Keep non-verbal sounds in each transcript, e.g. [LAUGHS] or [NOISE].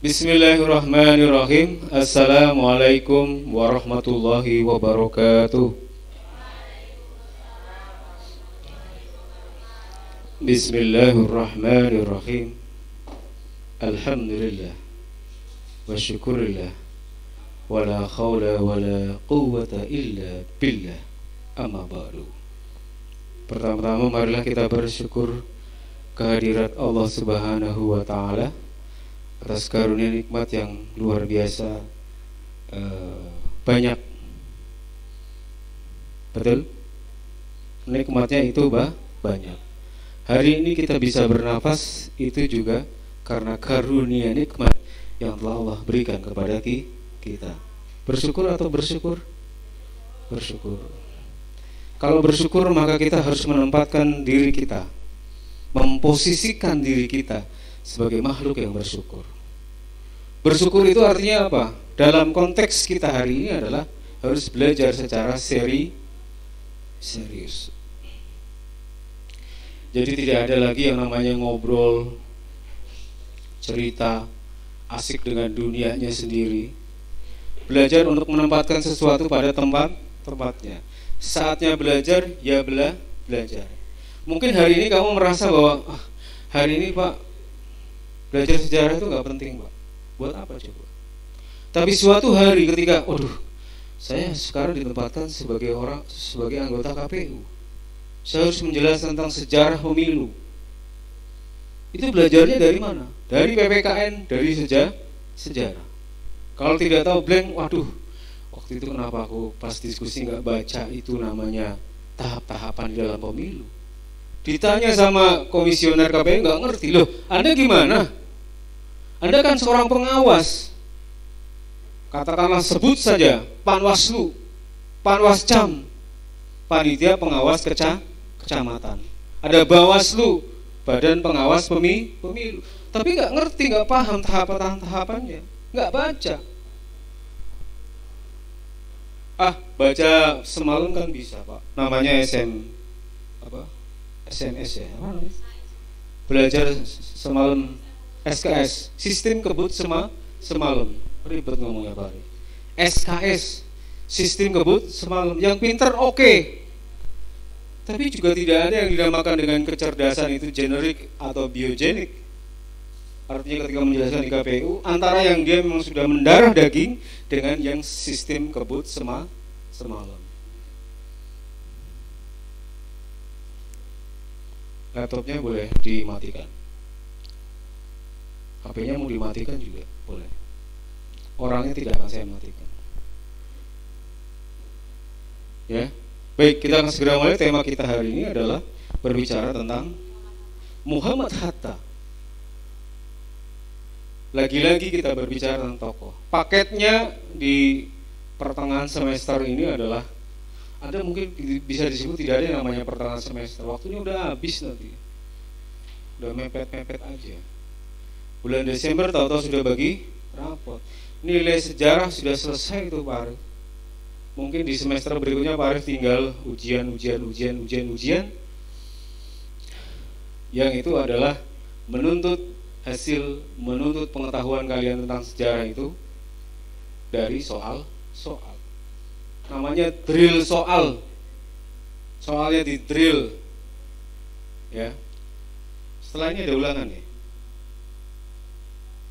Bismillahirrahmanirrahim. Assalamualaikum warahmatullahi wabarakatuh. Bismillahirrahmanirrahim. Alhamdulillah Wa syukurillah Wa la khawla wa la quwata illa billah. Amma ba'du. Pertama-tama marilah kita bersyukur kehadirat Allah Subhanahu wa taala atas karunia nikmat yang luar biasa uh, banyak. Betul? Nikmatnya itu bah banyak. Hari ini kita bisa bernafas itu juga karena karunia nikmat yang telah Allah berikan kepada kita. Bersyukur atau bersyukur? Bersyukur. Kalau bersyukur maka kita harus menempatkan diri kita memposisikan diri kita sebagai makhluk yang bersyukur. Bersyukur itu artinya apa? Dalam konteks kita hari ini adalah harus belajar secara seri serius. Jadi tidak ada lagi yang namanya ngobrol, cerita, asik dengan dunianya sendiri. Belajar untuk menempatkan sesuatu pada tempat tempatnya. Saatnya belajar, ya bela belajar. Mungkin hari ini kamu merasa bahwa ah, hari ini Pak belajar sejarah itu nggak penting pak buat apa coba? Tapi suatu hari ketika waduh saya sekarang ditempatkan sebagai orang sebagai anggota KPU saya harus menjelaskan tentang sejarah pemilu. Itu belajarnya dari mana? Dari PPKN dari sejarah sejarah. Kalau tidak tahu blank waduh waktu itu kenapa aku pas diskusi nggak baca itu namanya tahap-tahapan di dalam pemilu? Ditanya sama komisioner KPU nggak ngerti loh anda gimana anda kan seorang pengawas. Katakanlah sebut saja Panwaslu, Panwascam, panitia pengawas keca kecamatan. Ada Bawaslu, Badan Pengawas Pemi Pemilu. Tapi nggak ngerti, nggak paham tahapan-tahapannya, nggak baca. Ah, baca semalam kan bisa pak. Namanya SM apa? SMS ya. Belajar semalam SKS sistem kebut sema semalam. Ribet ngomongnya Pak. SKS sistem kebut semalam. Yang pinter oke. Okay. tapi juga tidak ada yang dinamakan dengan kecerdasan itu generik atau biogenik. Artinya ketika menjelaskan di KPU antara yang dia memang sudah mendarah daging dengan yang sistem kebut sema semalam. Laptopnya boleh dimatikan HP-nya mau dimatikan juga boleh. Orangnya tidak akan saya matikan. Ya, baik kita akan segera mulai. Tema kita hari ini adalah berbicara tentang Muhammad Hatta. Lagi-lagi kita berbicara tentang tokoh. Paketnya di pertengahan semester ini adalah ada mungkin bisa disebut tidak ada yang namanya pertengahan semester. Waktunya udah habis nanti. Udah mepet-mepet aja bulan Desember tahu-tahu sudah bagi rapot. Nilai sejarah sudah selesai itu Pak Arif. Mungkin di semester berikutnya Pak Arif tinggal ujian ujian ujian ujian ujian. Yang itu adalah menuntut hasil menuntut pengetahuan kalian tentang sejarah itu dari soal soal. Namanya drill soal. Soalnya di drill. Ya. Setelah ini ada ulangan ya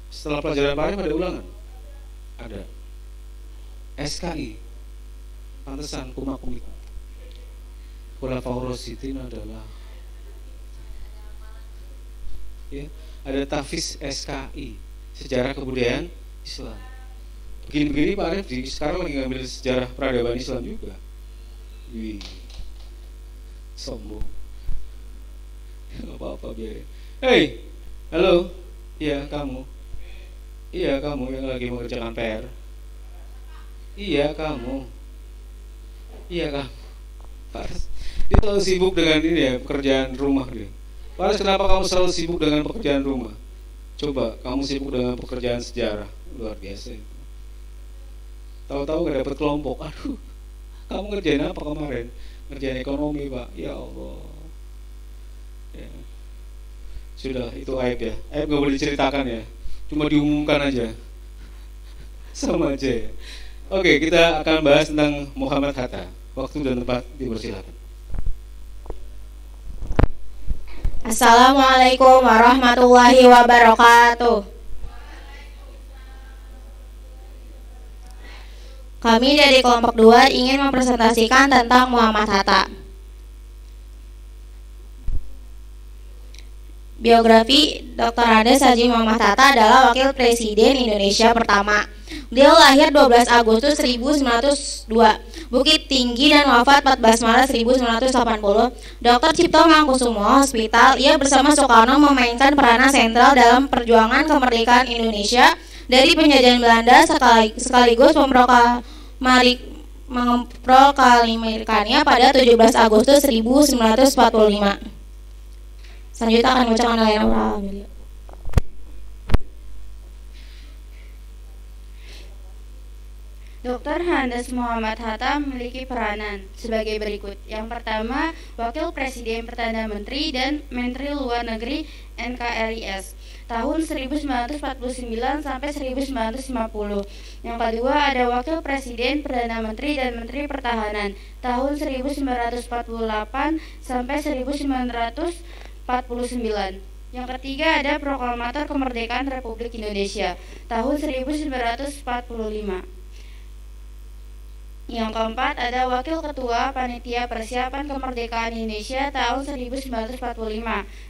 setelah pelajaran Arif ada ulangan? Ada. SKI. Pantesan kuma kumik. Kula Faurositin adalah ya, ada tafis SKI sejarah kebudayaan Islam. Begini-begini Pak Arif di, sekarang lagi ngambil sejarah peradaban Islam juga. Wih, sombong. apa-apa biarin. Hey, halo, iya kamu. Iya kamu yang lagi mengerjakan PR. Iya kamu. Iya kamu. Paras. Dia selalu sibuk dengan ini ya pekerjaan rumah dia. Paras kenapa kamu selalu sibuk dengan pekerjaan rumah? Coba kamu sibuk dengan pekerjaan sejarah luar biasa. Tahu-tahu gak dapat kelompok. Aduh, kamu ngerjain apa kemarin? Ngerjain ekonomi pak. Ya Allah. Ya. Sudah itu aib ya. Aib gak boleh diceritakan ya cuma diumumkan aja sama aja ya. oke kita akan bahas tentang Muhammad Hatta waktu dan tempat dipersilakan Assalamualaikum warahmatullahi wabarakatuh Kami dari kelompok 2 ingin mempresentasikan tentang Muhammad Hatta. Biografi Dr. Andes Haji Muhammad Hatta adalah wakil presiden Indonesia pertama. Beliau lahir 12 Agustus 1902, Bukit Tinggi dan wafat 14 Maret 1980. Dr. Cipto Mangkusumo Hospital, ia bersama Soekarno memainkan peranan sentral dalam perjuangan kemerdekaan Indonesia dari penjajahan Belanda sekaligus memproklamasi memproklamasikannya pada 17 Agustus 1945. Selanjutnya akan membacakan layanan Dr. Handes Muhammad Hatta memiliki peranan sebagai berikut. Yang pertama, Wakil Presiden Perdana Menteri dan Menteri Luar Negeri NKRIS tahun 1949 sampai 1950. Yang kedua ada Wakil Presiden, Perdana Menteri dan Menteri Pertahanan tahun 1948 sampai 1949. Yang ketiga ada Proklamator Kemerdekaan Republik Indonesia tahun 1945. Yang keempat ada Wakil Ketua Panitia Persiapan Kemerdekaan Indonesia tahun 1945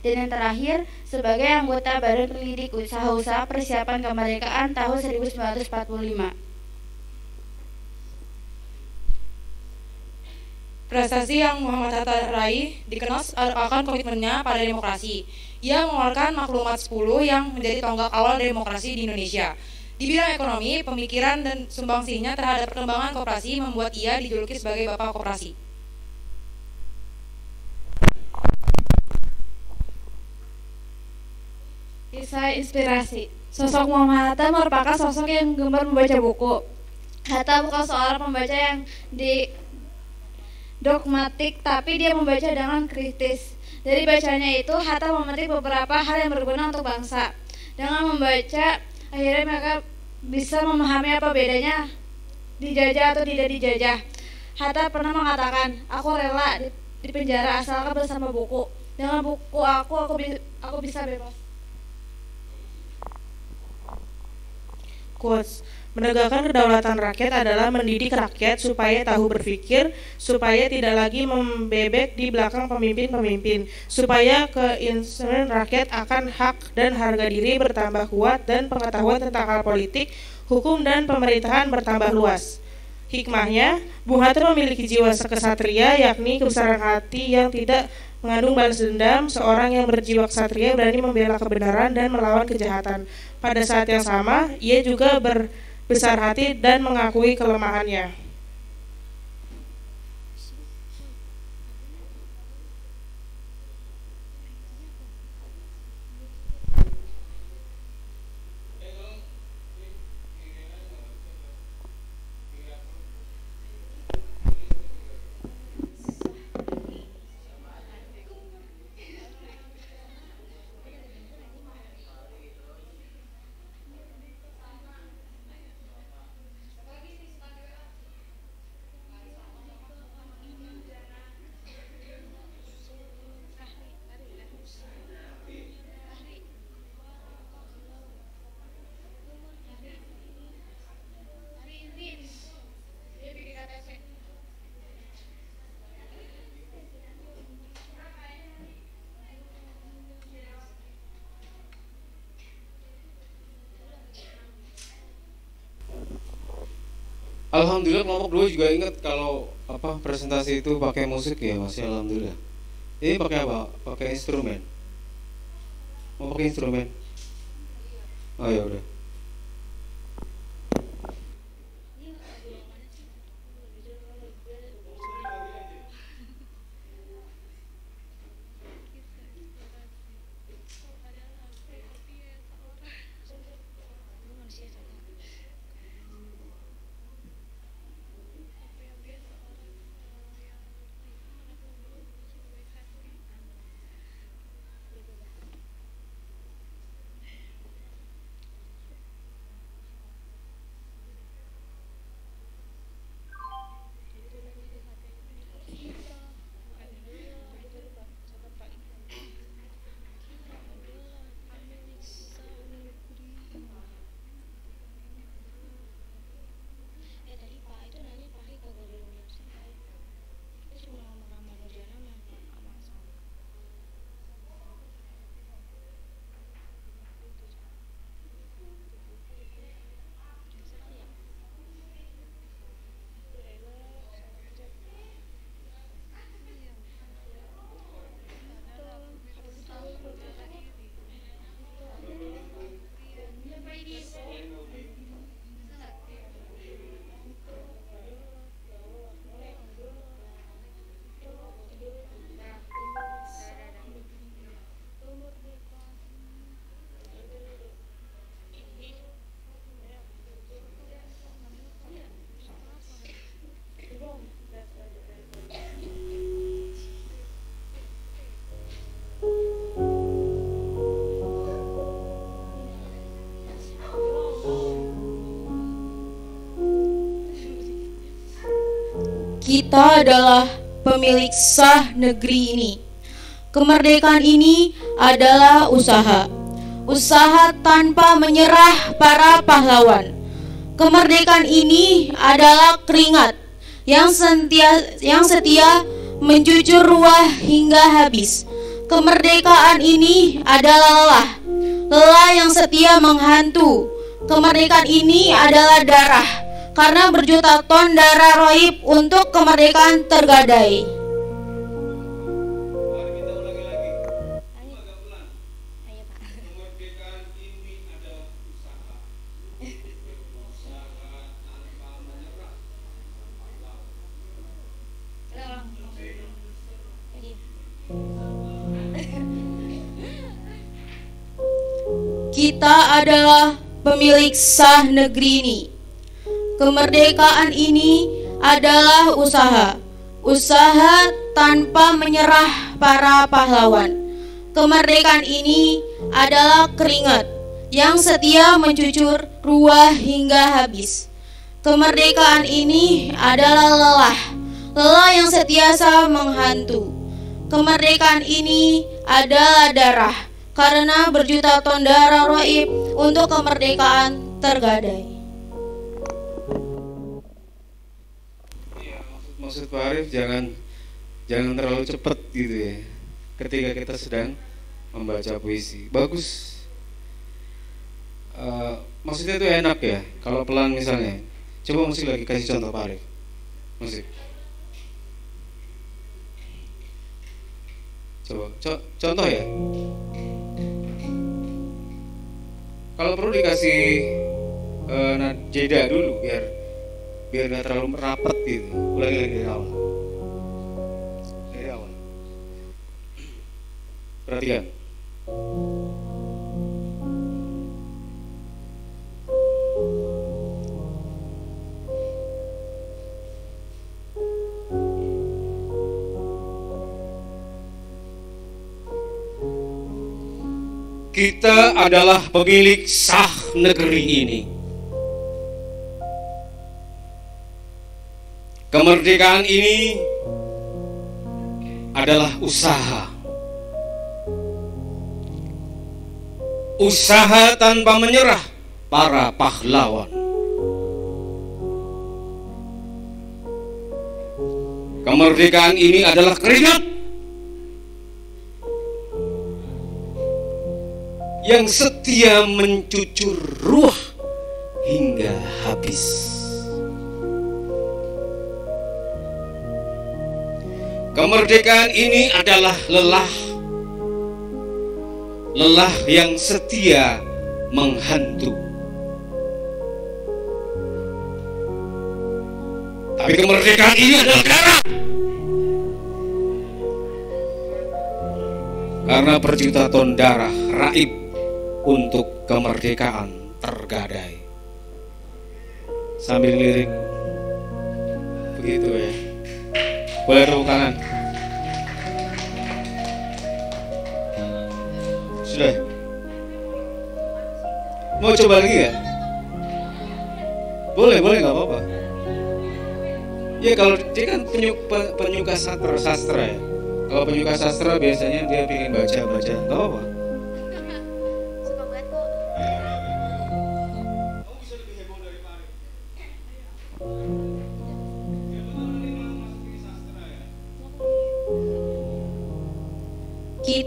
dan yang terakhir sebagai anggota Badan Penyelidik Usaha-Usaha Persiapan Kemerdekaan tahun 1945. Prestasi yang Muhammad Hatta raih dikenal akan komitmennya pada demokrasi. Ia mengeluarkan maklumat 10 yang menjadi tonggak awal demokrasi di Indonesia. Di bidang ekonomi, pemikiran dan sumbangsinya terhadap perkembangan koperasi membuat ia dijuluki sebagai bapak koperasi. Kisah inspirasi Sosok Muhammad Hatta merupakan sosok yang gemar membaca buku. Hatta bukan seorang pembaca yang di dogmatik, tapi dia membaca dengan kritis. Dari bacanya itu, Hatta memetik beberapa hal yang berguna untuk bangsa. Dengan membaca akhirnya mereka bisa memahami apa bedanya dijajah atau tidak dijajah. Hatta pernah mengatakan, aku rela di, penjara asalkan bersama buku. Dengan buku aku, aku, aku bisa bebas. Quotes Menegakkan kedaulatan rakyat adalah mendidik rakyat supaya tahu berpikir, supaya tidak lagi membebek di belakang pemimpin-pemimpin, supaya keinginan rakyat akan hak dan harga diri bertambah kuat dan pengetahuan tentang hal politik, hukum dan pemerintahan bertambah luas. Hikmahnya, Bung Hatta memiliki jiwa kesatria, yakni kebesaran hati yang tidak mengandung balas dendam. Seorang yang berjiwa kesatria berani membela kebenaran dan melawan kejahatan. Pada saat yang sama, ia juga ber besar hati dan mengakui kelemahannya. Alhamdulillah kelompok dua juga ingat kalau apa presentasi itu pakai musik ya masih alhamdulillah. Ini pakai apa? Pakai instrumen. Mau pakai instrumen? Oh ya udah. Kita adalah pemilik sah negeri ini. Kemerdekaan ini adalah usaha. Usaha tanpa menyerah para pahlawan. Kemerdekaan ini adalah keringat yang setia, yang setia mencucur ruah hingga habis. Kemerdekaan ini adalah lelah, lelah yang setia menghantu. Kemerdekaan ini adalah darah, karena berjuta ton darah roib untuk kemerdekaan tergadai. Kita adalah pemilik sah negeri ini. Kemerdekaan ini adalah usaha, usaha tanpa menyerah para pahlawan. Kemerdekaan ini adalah keringat yang setia mencucur ruah hingga habis. Kemerdekaan ini adalah lelah, lelah yang setiasa menghantu. Kemerdekaan ini adalah darah, karena berjuta ton darah roib untuk kemerdekaan tergadai. Maksud Pak Arif jangan jangan terlalu cepat gitu ya. Ketika kita sedang membaca puisi, bagus. Uh, maksudnya itu enak ya. Kalau pelan misalnya, coba musik lagi kasih contoh Pak Arif. Musik. Coba, co contoh ya kalau perlu dikasih uh, jeda dulu biar biar nggak terlalu merapat gitu. Ulangi lagi dari awal dari awal perhatikan Kita adalah pemilik sah negeri ini. Kemerdekaan ini adalah usaha. Usaha tanpa menyerah para pahlawan. Kemerdekaan ini adalah keringat yang setia mencucur ruah hingga habis. Kemerdekaan ini adalah lelah, lelah yang setia menghantu. Tapi kemerdekaan ini adalah darah. Karena berjuta ton darah raib untuk kemerdekaan tergadai. Sambil lirik begitu ya. Boleh tepuk tangan. Sudah. Mau coba lagi ya? Boleh, boleh nggak apa-apa. Ya kalau dia kan penyuka, penyuka sastra, sastra ya. Kalau penyuka sastra biasanya dia pengen baca-baca, nggak apa-apa.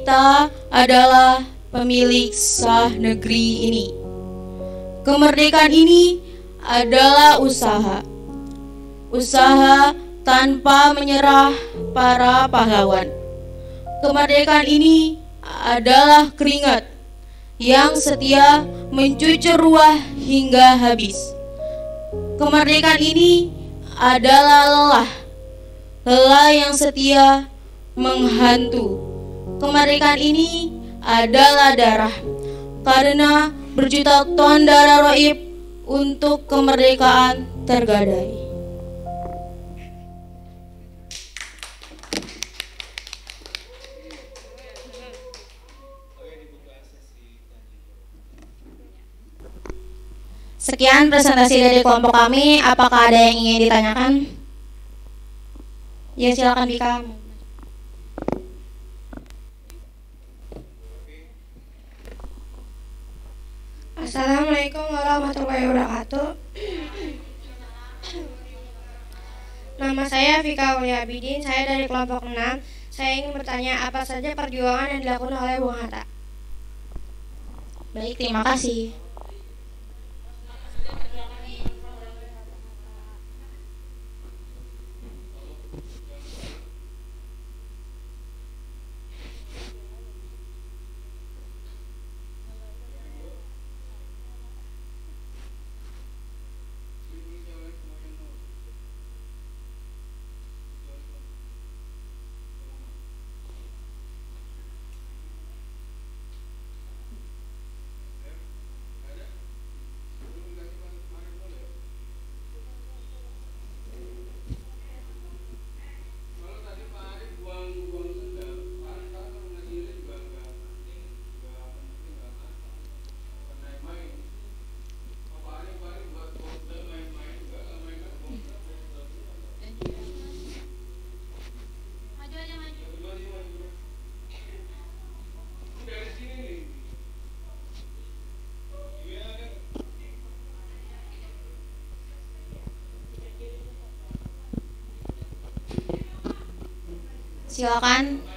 Kita adalah pemilik sah negeri ini. Kemerdekaan ini adalah usaha. Usaha tanpa menyerah para pahlawan. Kemerdekaan ini adalah keringat yang setia mencucur ruah hingga habis. Kemerdekaan ini adalah lelah, lelah yang setia menghantu kemerdekaan ini adalah darah karena berjuta ton darah roib untuk kemerdekaan tergadai. Sekian presentasi dari kelompok kami. Apakah ada yang ingin ditanyakan? Ya silakan Bika. Assalamualaikum warahmatullahi wabarakatuh. Nama saya Vika Uliabidin, saya dari kelompok 6. Saya ingin bertanya apa saja perjuangan yang dilakukan oleh Bung Hatta. Baik, terima kasih. Silakan.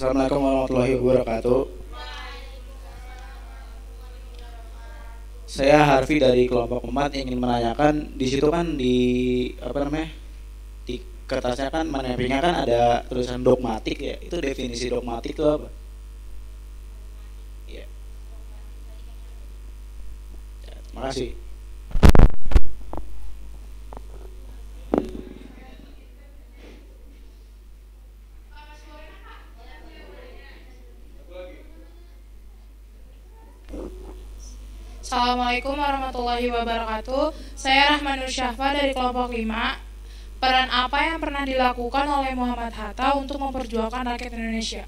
Assalamualaikum warahmatullahi wabarakatuh. Saya Harfi dari kelompok empat ingin menanyakan di situ kan di apa namanya di kertasnya kan menempelnya kan ada tulisan dogmatik ya itu definisi dogmatik itu apa? Ya. Ya, terima kasih. Assalamualaikum warahmatullahi wabarakatuh. Saya Rahmanur Syahfa dari kelompok 5. Peran apa yang pernah dilakukan oleh Muhammad Hatta untuk memperjuangkan rakyat Indonesia?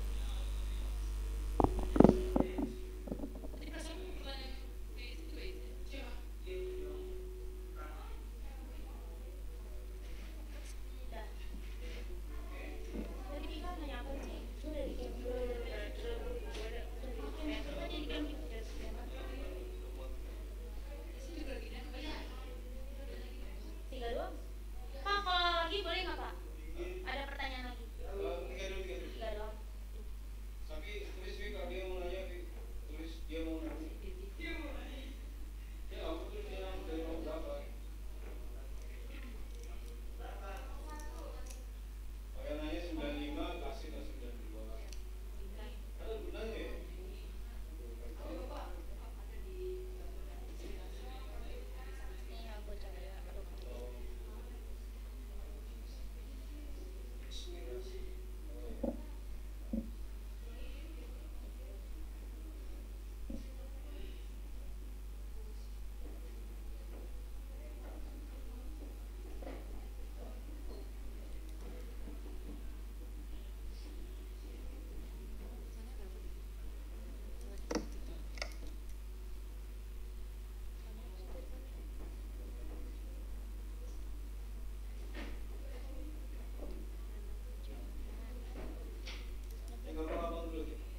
Pak, kalau lagi boleh nggak Pak? Ada pertanyaan lagi? Tiga doang.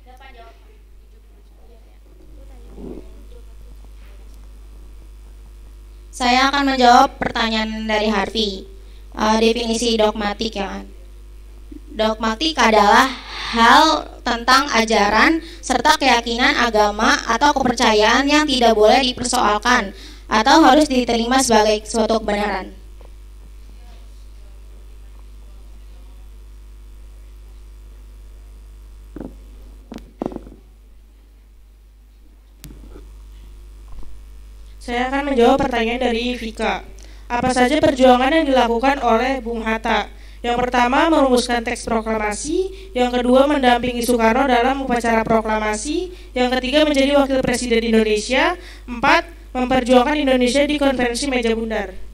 Dapat jawab. Saya akan menjawab pertanyaan dari Harvey. Eh, definisi dogmatik ya kan. Dogmatik adalah hal tentang ajaran serta keyakinan agama atau kepercayaan yang tidak boleh dipersoalkan atau harus diterima sebagai suatu kebenaran. Saya akan menjawab pertanyaan dari Vika. Apa saja perjuangan yang dilakukan oleh Bung Hatta? Yang pertama merumuskan teks proklamasi, yang kedua mendampingi Soekarno dalam upacara proklamasi, yang ketiga menjadi wakil presiden Indonesia, empat memperjuangkan Indonesia di konferensi meja bundar.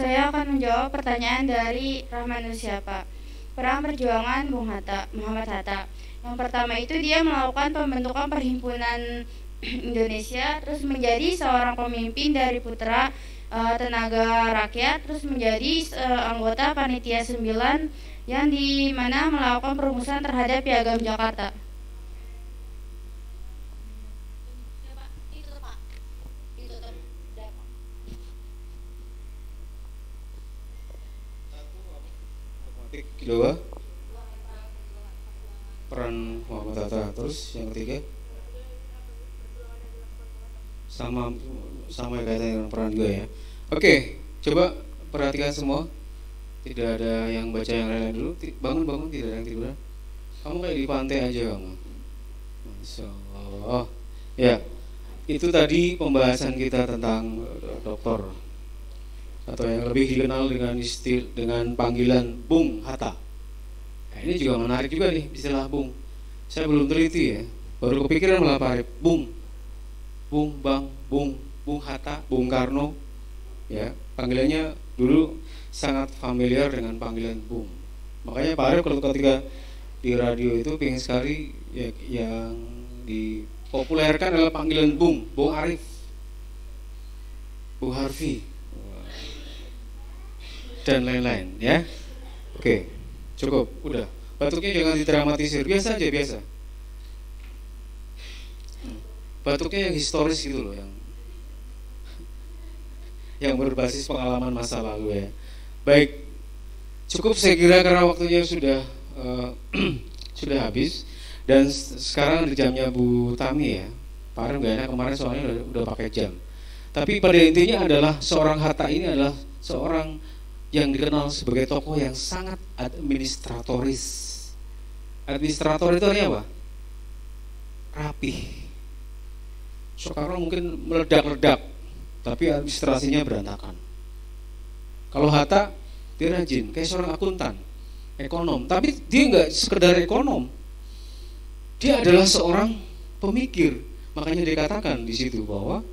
Saya akan menjawab pertanyaan dari Rahmanul siapa. Perang Perjuangan Bung Hatta, Muhammad Hatta. Yang pertama itu dia melakukan pembentukan perhimpunan [CLEARS THROAT] Indonesia, terus menjadi seorang pemimpin dari putra uh, tenaga rakyat, terus menjadi uh, anggota panitia 9 yang di mana melakukan perumusan terhadap piagam Jakarta. kedua peran Muhammad Hatta terus yang ketiga sama sama kaitannya dengan peran juga ya. Oke coba perhatikan semua. Tidak ada yang baca yang lain dulu. Bangun bangun tidak ada yang tidur. Kamu kayak di pantai aja kamu. Masya Allah. Ya itu tadi pembahasan kita tentang dokter atau yang lebih dikenal dengan istil dengan panggilan Bung Hatta. Nah, ini juga menarik juga nih istilah Bung. Saya belum teliti ya, baru kepikiran malah Pak Bung, Bung Bang, Bung, Bung Hatta, Bung Karno, ya panggilannya dulu sangat familiar dengan panggilan Bung. Makanya Pak Arif kalau ketika di radio itu pengen sekali ya, yang dipopulerkan adalah panggilan Bung, Bung Arif, Bung Harfi, dan lain-lain ya. Oke, cukup, udah. Batuknya jangan didramatisir, biasa aja biasa. Batuknya yang historis gitu loh, yang yang berbasis pengalaman masa lalu ya. Baik, cukup saya kira karena waktunya sudah uh, [CLEARS THROAT] sudah habis dan sekarang di jamnya Bu Tami ya. Pak gak enak kemarin soalnya udah, udah pakai jam. Tapi pada intinya adalah seorang Hatta ini adalah seorang yang dikenal sebagai tokoh yang sangat administratoris. Administrator itu artinya apa? Rapih. Soekarno mungkin meledak-ledak, tapi administrasinya berantakan. Kalau Hatta, dia rajin, kayak seorang akuntan, ekonom. Tapi dia nggak sekedar ekonom, dia adalah seorang pemikir. Makanya dikatakan di situ bahwa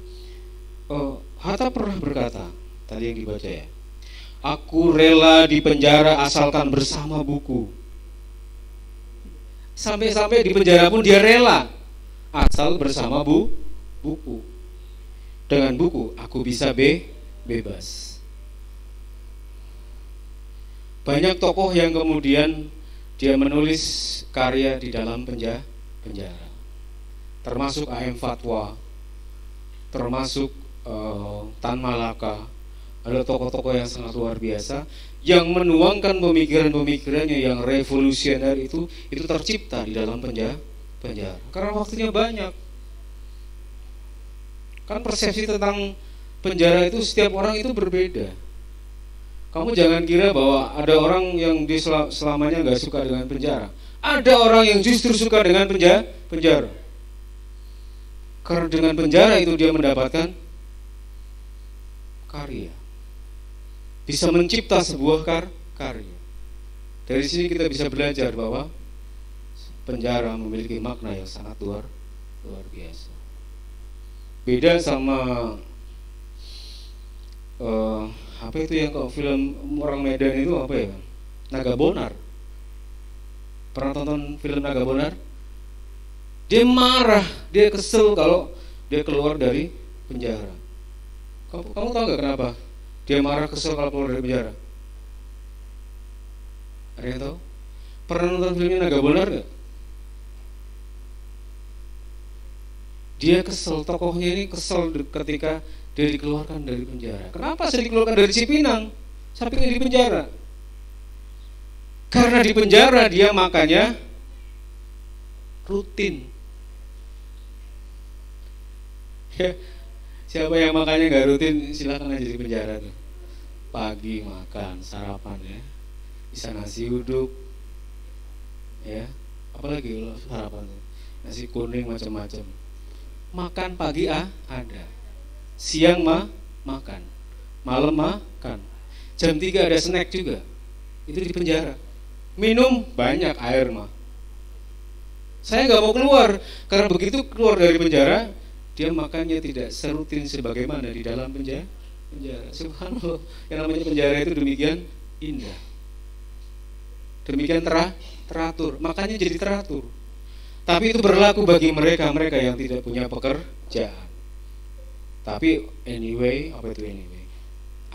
uh, Hatta pernah berkata, tadi yang dibaca ya, Aku rela di penjara asalkan bersama buku. Sampai-sampai di penjara pun dia rela asal bersama bu buku. Dengan buku aku bisa be bebas. Banyak tokoh yang kemudian dia menulis karya di dalam penjara, penjara. Termasuk AM Fatwa, termasuk uh, Tan Malaka, ada tokoh-tokoh yang sangat luar biasa yang menuangkan pemikiran-pemikirannya yang revolusioner itu itu tercipta di dalam penjara penjara karena waktunya banyak kan persepsi tentang penjara itu setiap orang itu berbeda kamu jangan kira bahwa ada orang yang di selamanya nggak suka dengan penjara ada orang yang justru suka dengan penjara penjara karena dengan penjara itu dia mendapatkan karya bisa mencipta sebuah kar karya. Dari sini kita bisa belajar bahwa penjara memiliki makna yang sangat luar luar biasa. Beda sama uh, apa itu yang kok film orang Medan itu apa ya? Naga Bonar. Pernah tonton film Naga Bonar? Dia marah, dia kesel kalau dia keluar dari penjara. Kamu, kamu tahu nggak kenapa dia marah kesel kalau keluar dari penjara? Ada yang tahu? Pernah nonton filmnya Naga Bonar nggak? Dia kesel, tokohnya ini kesel ketika dia dikeluarkan dari penjara. Kenapa saya dikeluarkan dari Cipinang? Saya pengen di penjara. Karena di penjara dia makannya rutin. [LAUGHS] Ya, siapa yang makannya nggak rutin silakan aja di penjara tuh. Pagi makan sarapan ya, bisa nasi uduk, ya, apalagi sarapan nasi kuning macam-macam. Makan pagi ah ada, siang mah makan, malam makan, jam 3 ada snack juga, itu di penjara. Minum banyak air mah, saya nggak mau keluar. Karena begitu keluar dari penjara dia makannya tidak serutin sebagaimana di dalam penjara. Penjara, subhanallah, yang namanya penjara itu demikian indah, demikian terah, teratur, makanya jadi teratur. Tapi itu berlaku bagi mereka mereka yang tidak punya pekerjaan. Tapi anyway, apa itu anyway?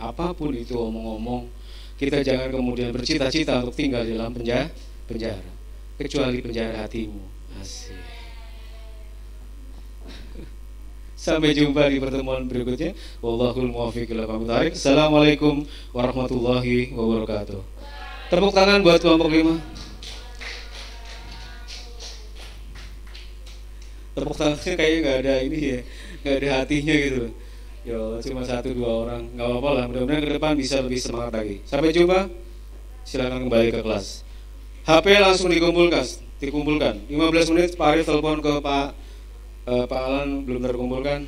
Apa pun itu omong-omong, kita jangan kemudian bercita-cita untuk tinggal di dalam penjara, penjara kecuali penjara hatimu. Asik. [LAUGHS] Sampai jumpa di pertemuan berikutnya. Wallahul muwaffiq ila Assalamualaikum warahmatullahi wabarakatuh. Tepuk tangan buat kelompok lima. Tepuk tangannya kayaknya nggak ada ini ya, nggak ada hatinya gitu. Ya cuma satu dua orang, nggak apa-apa lah. Mudah-mudahan ke depan bisa lebih semangat lagi. Sampai jumpa. Silakan kembali ke kelas. HP langsung dikumpulkan, dikumpulkan. 15 menit Pak Arif telepon ke Pak uh, Pak Alan belum terkumpulkan.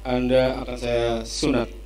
Anda akan saya sunat